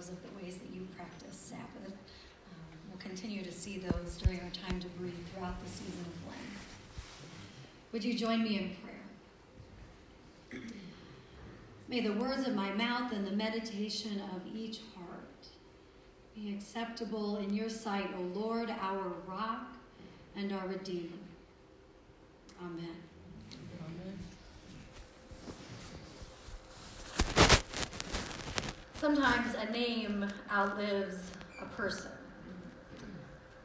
videos of the ways that you practice Sabbath. Um, we'll continue to see those during our time to breathe throughout the season of Lent. Would you join me in prayer? May the words of my mouth and the meditation of each heart be acceptable in your sight, O Lord, our rock and our Redeemer. Amen. Sometimes a name outlives a person.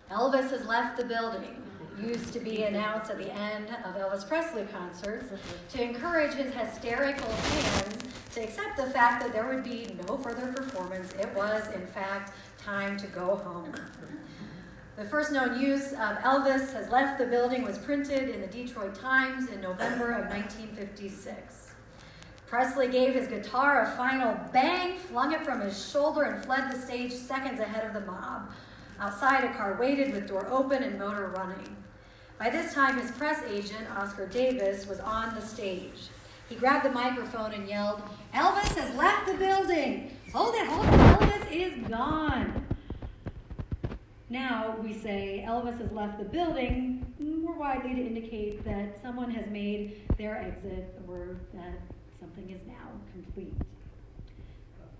Elvis has left the building. Used to be announced at the end of Elvis Presley concerts to encourage his hysterical fans to accept the fact that there would be no further performance. It was, in fact, time to go home. The first known use of Elvis has left the building was printed in the Detroit Times in November of 1956. Presley gave his guitar a final bang, flung it from his shoulder, and fled the stage seconds ahead of the mob. Outside, a car waited with door open and motor running. By this time, his press agent, Oscar Davis, was on the stage. He grabbed the microphone and yelled, Elvis has left the building! Hold it, hold it, Elvis is gone! Now we say Elvis has left the building more widely to indicate that someone has made their exit or that something is now complete.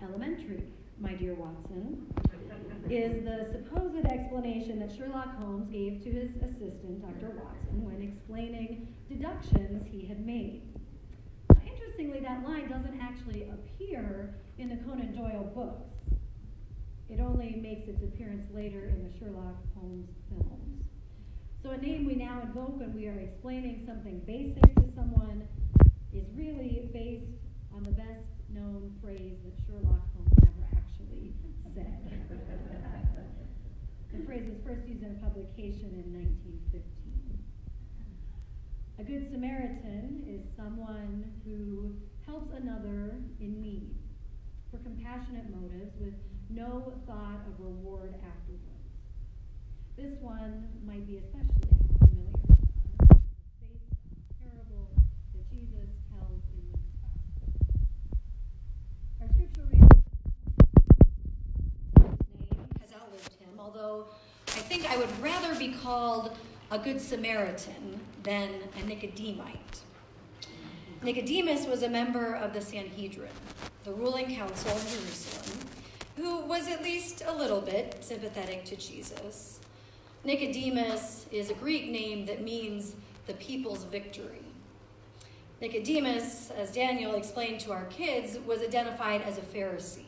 Elementary, my dear Watson, is the supposed explanation that Sherlock Holmes gave to his assistant, Dr. Watson, when explaining deductions he had made. Interestingly, that line doesn't actually appear in the Conan Doyle books. It only makes its appearance later in the Sherlock Holmes films. So, a name we now invoke when we are explaining something basic to someone is really based on the best known phrase that Sherlock Holmes never actually said. the phrase was first used in a publication in 1915. A good Samaritan is someone who helps another in need for compassionate motives with no thought of reward afterwards. This one might be especially although I think I would rather be called a good Samaritan than a Nicodemite. Nicodemus was a member of the Sanhedrin, the ruling council in Jerusalem, who was at least a little bit sympathetic to Jesus. Nicodemus is a Greek name that means the people's victory. Nicodemus, as Daniel explained to our kids, was identified as a Pharisee.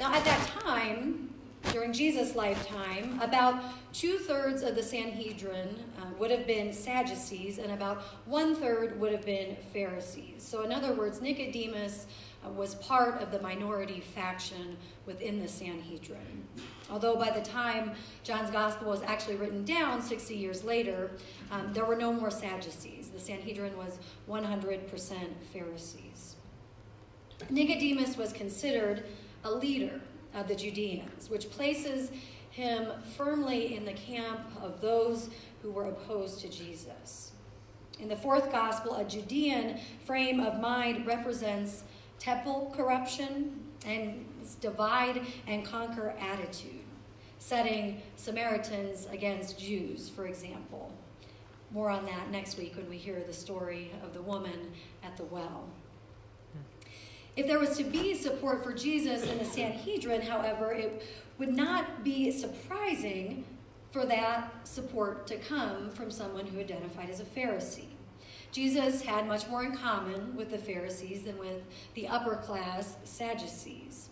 Now, at that time, during Jesus' lifetime, about two thirds of the Sanhedrin uh, would have been Sadducees, and about one third would have been Pharisees. So, in other words, Nicodemus uh, was part of the minority faction within the Sanhedrin. Although by the time John's gospel was actually written down 60 years later, um, there were no more Sadducees. The Sanhedrin was 100% Pharisees. Nicodemus was considered a leader of the Judeans, which places him firmly in the camp of those who were opposed to Jesus. In the fourth gospel, a Judean frame of mind represents temple corruption and divide and conquer attitude, setting Samaritans against Jews, for example. More on that next week when we hear the story of the woman at the well. If there was to be support for Jesus in the Sanhedrin, however, it would not be surprising for that support to come from someone who identified as a Pharisee. Jesus had much more in common with the Pharisees than with the upper class Sadducees.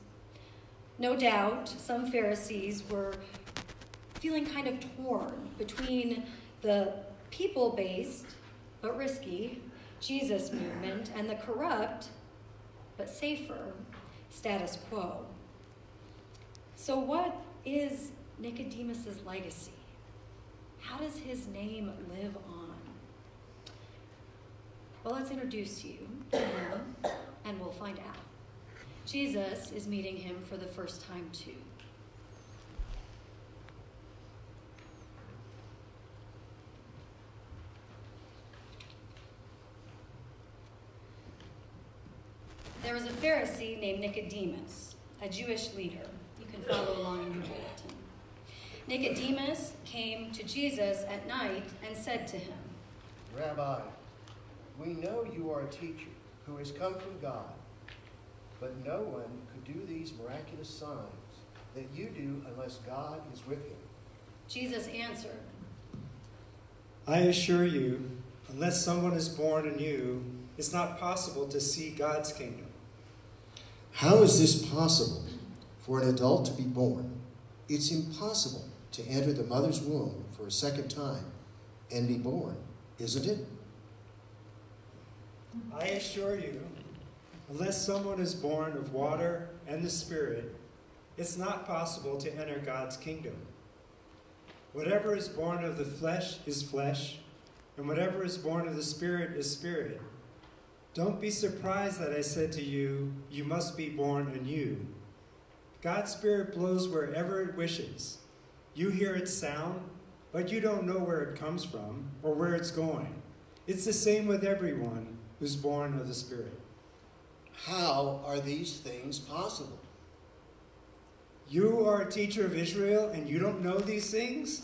No doubt, some Pharisees were feeling kind of torn between the people based but risky Jesus movement and the corrupt but safer status quo. So, what is Nicodemus's legacy? How does his name live on? Well, let's introduce you to him and we'll find out. Jesus is meeting him for the first time, too. There was a Pharisee named Nicodemus, a Jewish leader. You can follow along in your bulletin. Nicodemus came to Jesus at night and said to him, Rabbi, we know you are a teacher who has come from God, but no one could do these miraculous signs that you do unless God is with him. Jesus answered, I assure you, unless someone is born anew, it's not possible to see God's kingdom. How is this possible for an adult to be born? It's impossible to enter the mother's womb for a second time and be born, isn't it? I assure you, unless someone is born of water and the Spirit, it's not possible to enter God's kingdom. Whatever is born of the flesh is flesh, and whatever is born of the Spirit is spirit. Don't be surprised that I said to you, You must be born anew. God's Spirit blows wherever it wishes. You hear its sound, but you don't know where it comes from or where it's going. It's the same with everyone who's born of the Spirit. How are these things possible? You are a teacher of Israel and you don't know these things?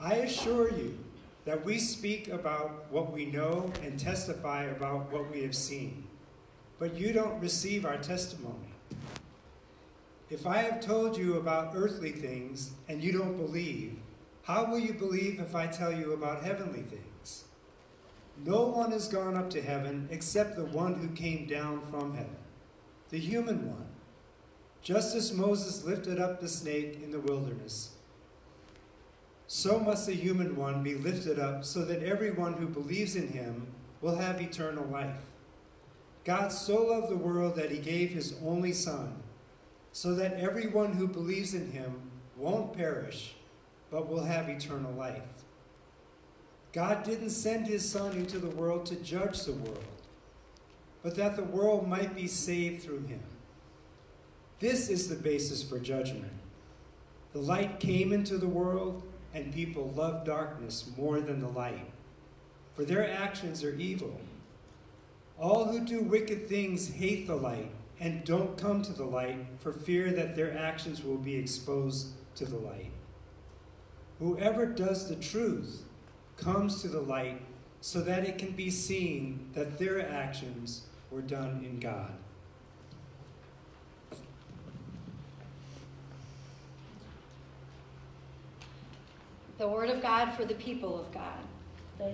I assure you that we speak about what we know and testify about what we have seen, but you don't receive our testimony. If I have told you about earthly things and you don't believe, how will you believe if I tell you about heavenly things? No one has gone up to heaven except the one who came down from heaven, the human one. Just as Moses lifted up the snake in the wilderness, so must the human one be lifted up so that everyone who believes in him will have eternal life. God so loved the world that he gave his only Son, so that everyone who believes in him won't perish, but will have eternal life. God didn't send his Son into the world to judge the world, but that the world might be saved through him. This is the basis for judgment. The light came into the world, and people love darkness more than the light, for their actions are evil. All who do wicked things hate the light and don't come to the light for fear that their actions will be exposed to the light. Whoever does the truth comes to the light so that it can be seen that their actions were done in God. The word of God for the people of God.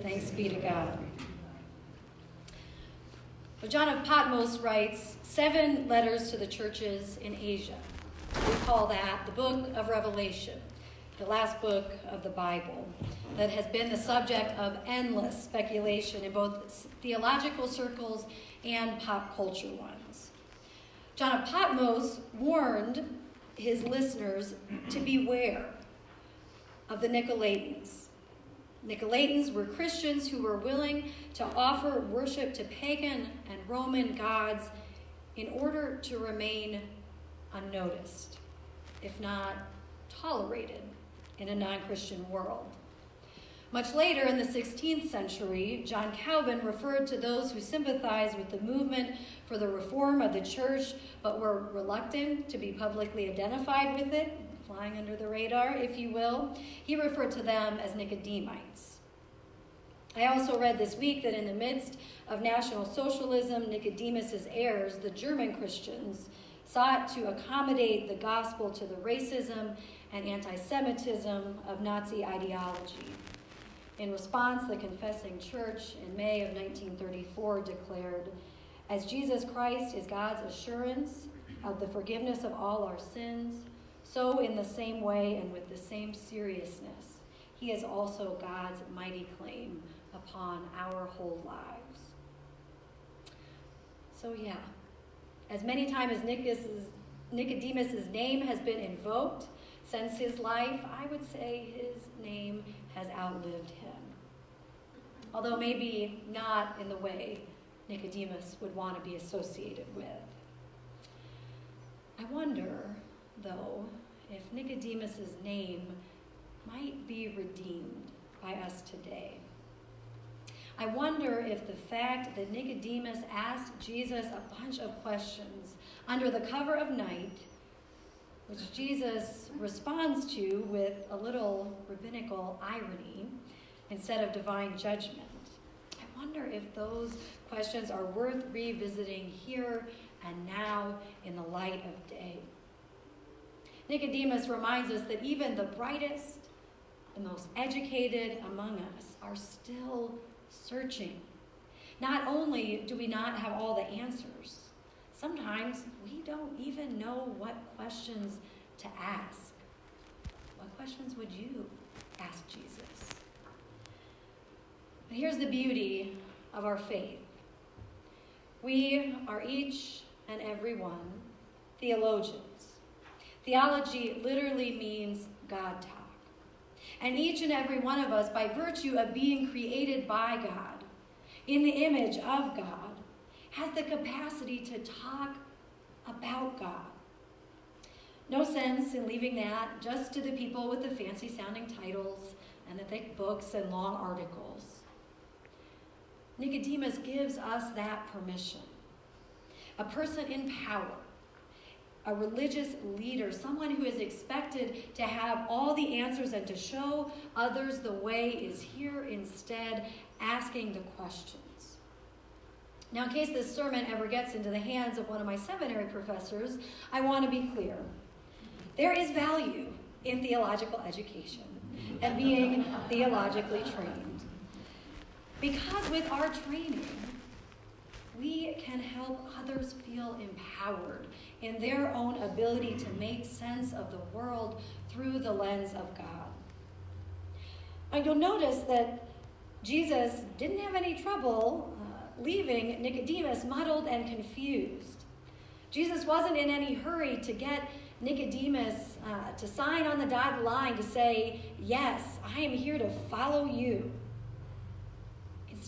Thanks be to God. John of Patmos writes seven letters to the churches in Asia. We call that the book of Revelation, the last book of the Bible, that has been the subject of endless speculation in both theological circles and pop culture ones. John of Patmos warned his listeners to beware of the Nicolaitans. Nicolaitans were Christians who were willing to offer worship to pagan and Roman gods in order to remain unnoticed, if not tolerated, in a non Christian world. Much later in the 16th century, John Calvin referred to those who sympathized with the movement for the reform of the church but were reluctant to be publicly identified with it flying under the radar, if you will. He referred to them as Nicodemites. I also read this week that in the midst of National Socialism, Nicodemus's heirs, the German Christians, sought to accommodate the gospel to the racism and anti Semitism of Nazi ideology. In response, the Confessing Church in May of 1934 declared, As Jesus Christ is God's assurance of the forgiveness of all our sins, so, in the same way and with the same seriousness, he is also God's mighty claim upon our whole lives. So, yeah, as many times as Nicodemus' name has been invoked since his life, I would say his name has outlived him. Although maybe not in the way Nicodemus would want to be associated with. I wonder, though, if Nicodemus's name might be redeemed by us today. I wonder if the fact that Nicodemus asked Jesus a bunch of questions under the cover of night, which Jesus responds to with a little rabbinical irony instead of divine judgment. I wonder if those questions are worth revisiting here and now in the light of day. Nicodemus reminds us that even the brightest, the most educated among us are still searching. Not only do we not have all the answers, sometimes we don't even know what questions to ask. What questions would you ask Jesus? But here's the beauty of our faith we are each and every one theologians. Theology literally means God talk. And each and every one of us, by virtue of being created by God, in the image of God, has the capacity to talk about God. No sense in leaving that just to the people with the fancy sounding titles and the thick books and long articles. Nicodemus gives us that permission. A person in power, a religious leader, someone who is expected to have all the answers and to show others the way, is here instead asking the questions. Now, in case this sermon ever gets into the hands of one of my seminary professors, I want to be clear. There is value in theological education and being theologically trained. Because with our training, we can help others feel empowered in their own ability to make sense of the world through the lens of God. And you'll notice that Jesus didn't have any trouble uh, leaving Nicodemus muddled and confused. Jesus wasn't in any hurry to get Nicodemus uh, to sign on the dotted line to say, Yes, I am here to follow you.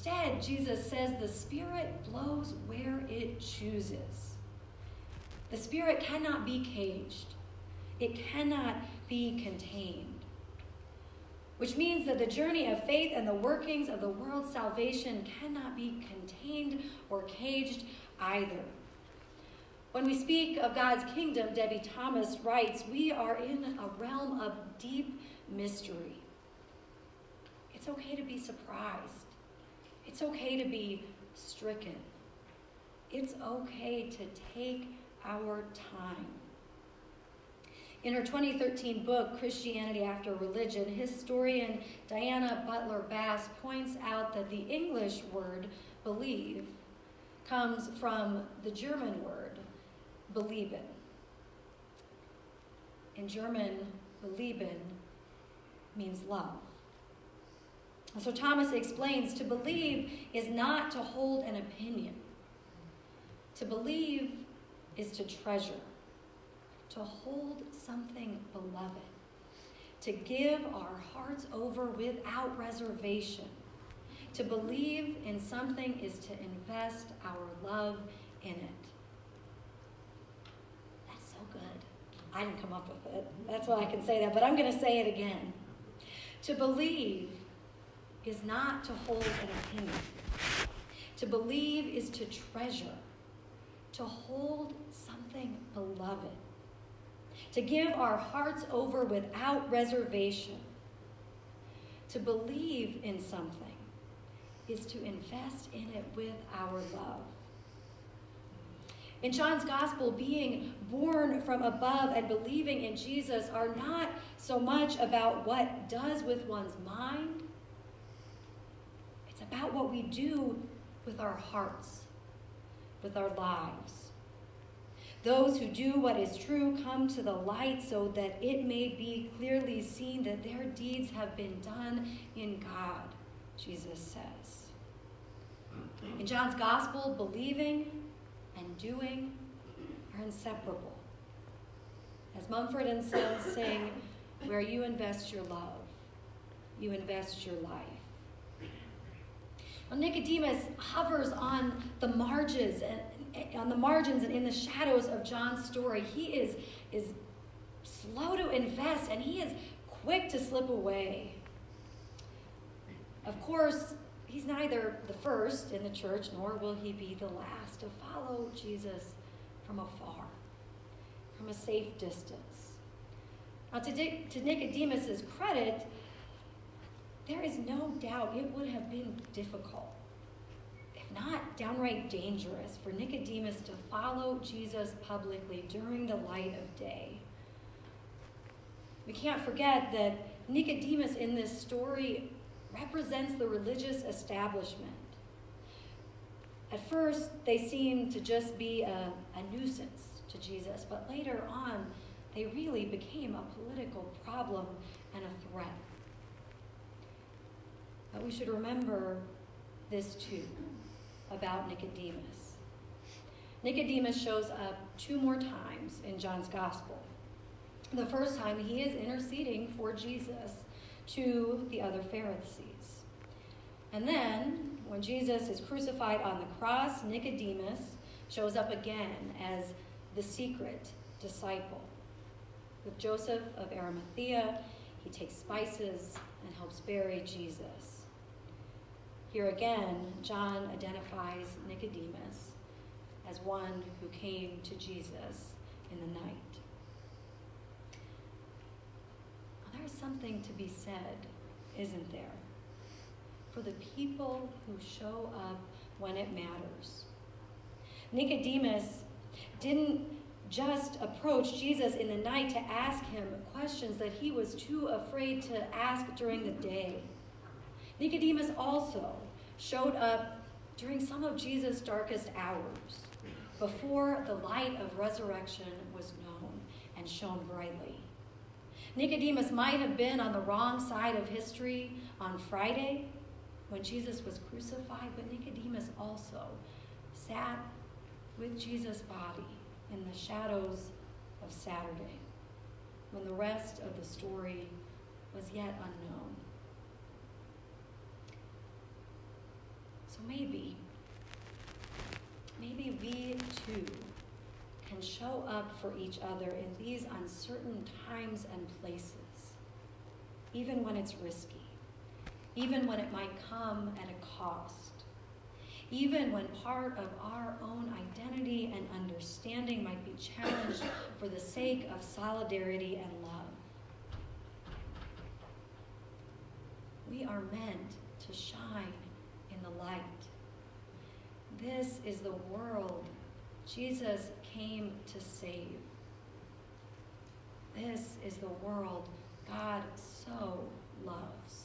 Instead, Jesus says the Spirit blows where it chooses. The Spirit cannot be caged, it cannot be contained. Which means that the journey of faith and the workings of the world's salvation cannot be contained or caged either. When we speak of God's kingdom, Debie Thomas writes, we are in a realm of deep mystery. It's okay to be surprised. It's okay to be stricken. It's okay to take our time. In her 2013 book, Christianity After Religion, historian Diana Butler Bass points out that the English word believe comes from the German word belieben. In German, belieben means love. So Thomas explains to believe is not to hold an opinion. To believe is to treasure, to hold something beloved, to give our hearts over without reservation. To believe in something is to invest our love in it. That's so good. I didn't come up with it. That's why I can say that, but I'm going to say it again. To believe is not to hold an opinion. To believe is to treasure, to hold something beloved, to give our hearts over without reservation. To believe in something is to invest in it with our love. In John's gospel, being born from above and believing in Jesus are not so much about what does with one's mind about what we do with our hearts, with our lives. Those who do what is true come to the light so that it may be clearly seen that their deeds have been done in God, Jesus says. In John's gospel, believing and doing are inseparable. As Mumford and Sons sing, where you invest your love, you invest your life. Well, Nicodemus hovers on the margins and on the margins and in the shadows of John's story. He is, is slow to invest and he is quick to slip away. Of course, he's neither the first in the church nor will he be the last to follow Jesus from afar. from a safe distance. Now, to, Nicodemus's credit, there is no doubt it would have been difficult, if not downright dangerous, for Nicodemus to follow Jesus publicly during the light of day. We can't forget that Nicodemus in this story represents the religious establishment. At first, they seem to just be a, a nuisance to Jesus, but later on, they really became a political problem and a threat. But we should remember this too about Nicodemus. Nicodemus shows up two more times in John's gospel. The first time he is interceding for Jesus to the other Pharisees. And then, when Jesus is crucified on the cross, Nicodemus shows up again as the secret disciple. With Joseph of Arimathea, he takes spices and helps bury Jesus. Here again, John identifies Nicodemus as one who came to Jesus in the night. Well, there's something to be said, isn't there? For the people who show up when it matters. Nicodemus didn't just approach Jesus in the night to ask him questions that he was too afraid to ask during the day. Nicodemus also showed up during some of Jesus' darkest hours, before the light of resurrection was known and shone brightly. Nicodemus might have been on the wrong side of history on Friday when Jesus was crucified, but Nicodemus also sat with Jesus' body in the shadows of Saturday, when the rest of the story was yet unknown. So maybe, maybe we too can show up for each other in these uncertain times and places, even when it's risky, even when it might come at a cost even when part of our own identity and understanding might be challenged for the sake of solidarity and love. We are meant to shine in the light. This is the world Jesus came to save. This is the world God so loves.